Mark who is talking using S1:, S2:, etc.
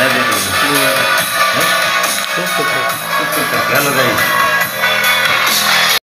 S1: Everything.